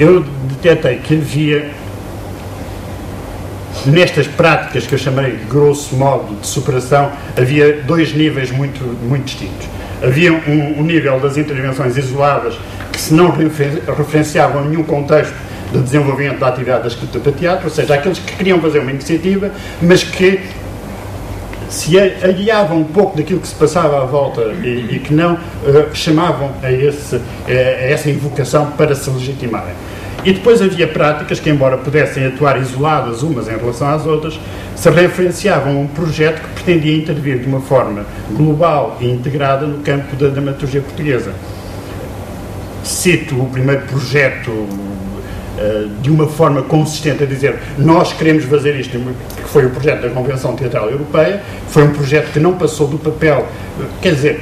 eu detetei que havia nestas práticas que eu chamei grosso modo de superação, havia dois níveis muito, muito distintos. Havia um, um nível das intervenções isoladas que se não referenciavam nenhum contexto de desenvolvimento da atividade da escrita para teatro, ou seja, aqueles que queriam fazer uma iniciativa, mas que se aliavam um pouco daquilo que se passava à volta e, e que não uh, chamavam a, esse, a essa invocação para se legitimarem. E depois havia práticas que, embora pudessem atuar isoladas umas em relação às outras, se referenciavam a um projeto que pretendia intervir de uma forma global e integrada no campo da dramaturgia portuguesa. Cito o primeiro projeto uh, de uma forma consistente a dizer nós queremos fazer isto, que foi o projeto da Convenção Teatral Europeia, foi um projeto que não passou do papel, quer dizer,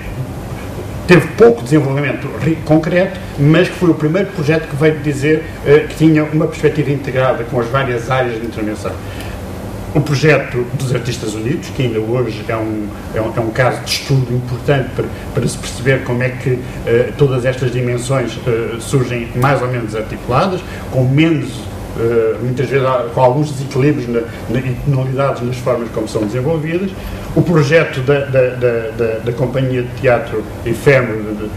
teve pouco desenvolvimento concreto, mas que foi o primeiro projeto que veio dizer uh, que tinha uma perspectiva integrada com as várias áreas de intervenção. O projeto dos Artistas Unidos, que ainda hoje é um, é um, é um caso de estudo importante para, para se perceber como é que uh, todas estas dimensões uh, surgem mais ou menos articuladas, com menos Uh, muitas vezes com alguns desequilíbrios na, na, e penalidades nas formas como são desenvolvidas. O projeto da, da, da, da Companhia de Teatro Efêmero,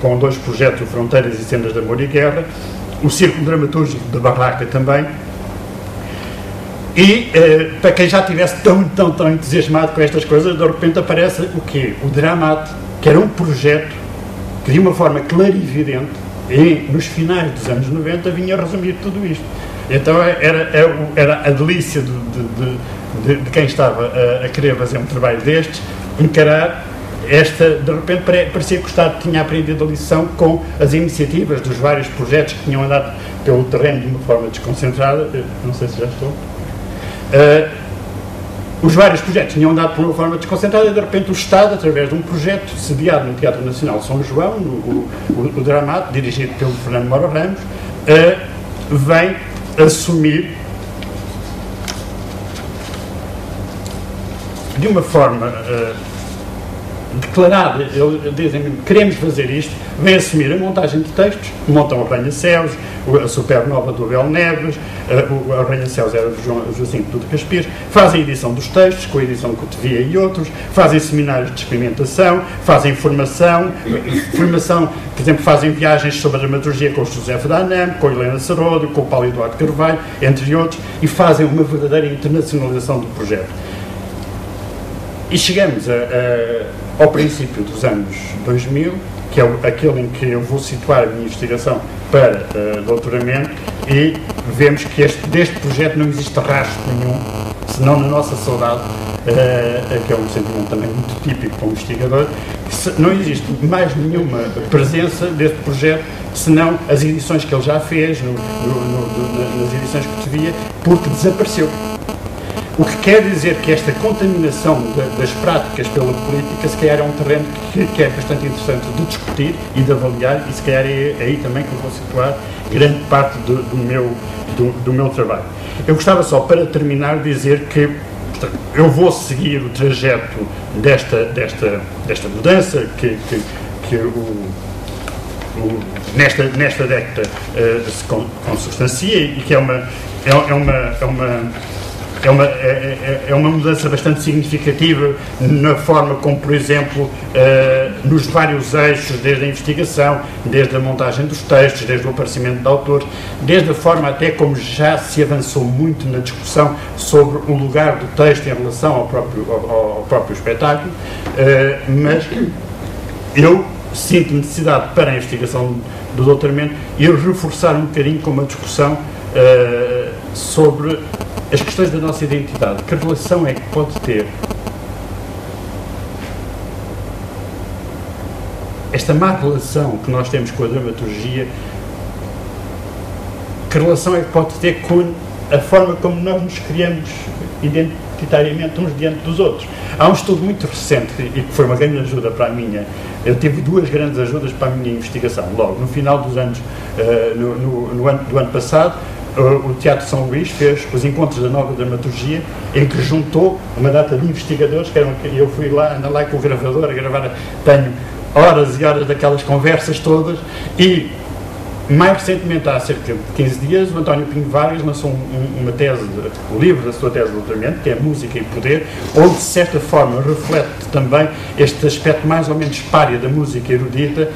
com dois projetos, Fronteiras e Cenas de Amor e Guerra, o Círculo Dramatúrgico de Barraca também. E uh, para quem já estivesse tão, tão, tão entusiasmado com estas coisas, de repente aparece o quê? O Dramat, que era um projeto que de uma forma clarividente e nos finais dos anos 90 vinha resumir tudo isto. Então era, era, era a delícia de, de, de, de quem estava a, a, querer fazer um trabalho destes, encarar esta, de repente parecia que o Estado tinha aprendido a lição com as iniciativas dos vários projetos que tinham andado pelo terreno de uma forma desconcentrada, não sei se já estou, uh, os vários projetos tinham andado por uma forma desconcentrada e de repente o Estado, através de um projeto sediado no Teatro Nacional São João, no, o, o, o Dramato, dirigido pelo Fernando Moro Ramos, uh, vem assumir de uma forma uh, declarada, eles dizem queremos fazer isto, vem assumir a montagem de textos, montam Arranha-Céus, a Supernova do Abel Neves, o Arranha-Céus era do João Jacinto Tudo Caspias, fazem edição dos textos, com a edição de Cotovia e outros, fazem seminários de experimentação, fazem formação, formação, por exemplo, fazem viagens sobre a dramaturgia com o José Fedanam, com a Helena Sarodo, com o Paulo Eduardo Carvalho, entre outros, e fazem uma verdadeira internacionalização do projeto. E chegamos a, a, ao princípio dos anos 2000, que é aquele em que eu vou situar a minha investigação para uh, doutoramento, e vemos que este, deste projeto não existe rastro nenhum, senão na nossa saudade, uh, que é um sentimento também muito típico para um investigador, não existe mais nenhuma presença deste projeto senão as edições que ele já fez, no, no, no, nas edições que te via, porque desapareceu. O que quer dizer que esta contaminação de, das práticas pela política, se calhar é um terreno que, que, é bastante interessante de discutir e de avaliar, e se calhar é, é aí também que eu vou situar grande parte do, do meu, do, do, meu trabalho. Eu gostava só, para terminar, dizer que eu vou seguir o trajeto desta, desta, desta mudança que, que, que o, nesta, nesta década uh, se consubstancia e que é uma, é, é uma, é uma é uma, é, é, é uma mudança bastante significativa na forma como, por exemplo, uh, nos vários eixos, desde a investigação, desde a montagem dos textos, desde o aparecimento de autores, desde a forma até como já se avançou muito na discussão sobre o lugar do texto em relação ao próprio, ao, ao próprio espetáculo, uh, mas eu sinto necessidade para a investigação do doutoramento e reforçar um bocadinho com uma discussão uh, sobre as questões da nossa identidade, que relação é que pode ter esta má relação que nós temos com a dramaturgia, que relação é que pode ter com a forma como nós nos criamos identitariamente uns diante dos outros. Há um estudo muito recente e que foi uma grande ajuda para a minha. Eu tive duas grandes ajudas para a minha investigação. Logo, no final dos anos, uh, no, no, no ano, do ano passado, o Teatro São Luís fez os encontros da nova dramaturgia, em que juntou uma data de investigadores, que eram, eu fui lá, ando lá com o gravador a gravar, tenho horas e horas daquelas conversas todas, e Mais recentemente, há cerca de 15 dias, o António Pinho Vargas lançou um, uma tese, o livro da sua tese de doutoramento, que é Música e Poder, onde, de certa forma, reflete também este aspecto mais ou menos párea da música erudita,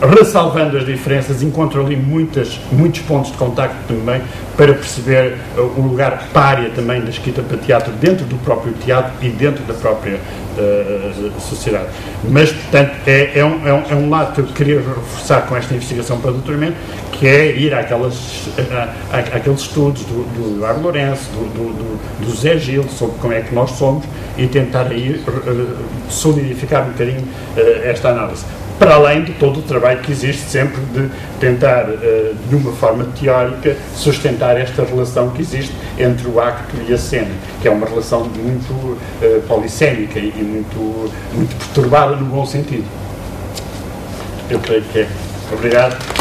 ressalvando as diferenças, encontro ali muitas, muitos pontos de contacto também para perceber o lugar párea também da escrita para teatro dentro do próprio teatro e dentro da própria uh, sociedade. Mas, portanto, é, é, um, é, um, é um lado que eu queria reforçar com esta investigação para doutoramento, que é ir àquelas, à, àqueles estudos do, do Eduardo Lourenço, do, do, do, do Zé Gil, sobre como é que nós somos e tentar aí uh, solidificar um bocadinho uh, esta análise para além de todo o trabalho que existe sempre de tentar, uh, de uma forma teórica, sustentar esta relação que existe entre o acto e a cena, que é uma relação muito uh, e muito, muito perturbada no bom sentido. Eu creio que é. Obrigado.